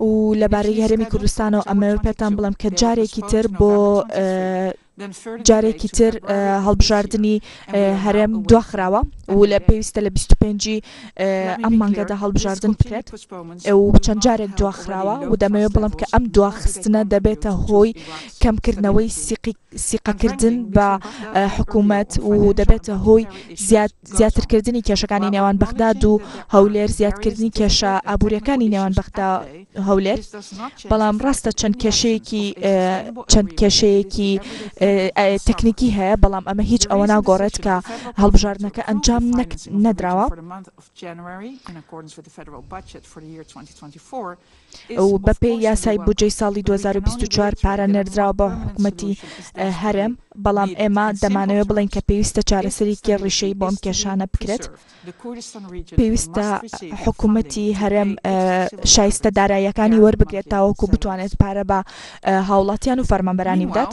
و لەبارەی هەرێمی کوردستانەوە ئەمەوێ پێتان بڵێم کە جارێکی تر بۆ جارێکی تر هەڵبژاردنی هەرێم دواخراوە و لە پێویستە لە 25 ئەم مانگەدا هەڵبژاردن بکرێت و چەند جارێک دواخراوە و دەمەوێت بڵم کە ئەم دواخستنە دەبێتە هۆی کەمکردنەوەی سیقی سیقەکردن بە حکوومەت و دەبێتە هۆی زیاترکردنی کێشەکانی نێوان بەغداد و هەولێر زیادکردنی کێشە ئابوووریەکانی نێوان بەغدا هەولێر بەڵام ڕاستە چەند کێشەیەکی چەند کێشەیەکی تەکنیکی هەیە بەڵام ئەمە هیچ ئەوە ناگۆڕێت کە هەڵبژاردنەکە ئەنجام نەدراوە. و بەپێی یاسای بودجەی ساڵی دوو هەزار و بیست و چوار پارە نێردراوە بە حکومەتی هەرێم، بەڵام ئێمە دەمانەوێت بڵێین کە پێویستە چارەسەرێکی ڕیشەیی بۆ ئەم کێشانە بکرێت، پێویستە حکومەتی هەرێم شایستە داراییەکانی وەربگرێت تاوەکو بتوانێت پارە بە هاوڵاتیان و فەرمانبەرانی بدات.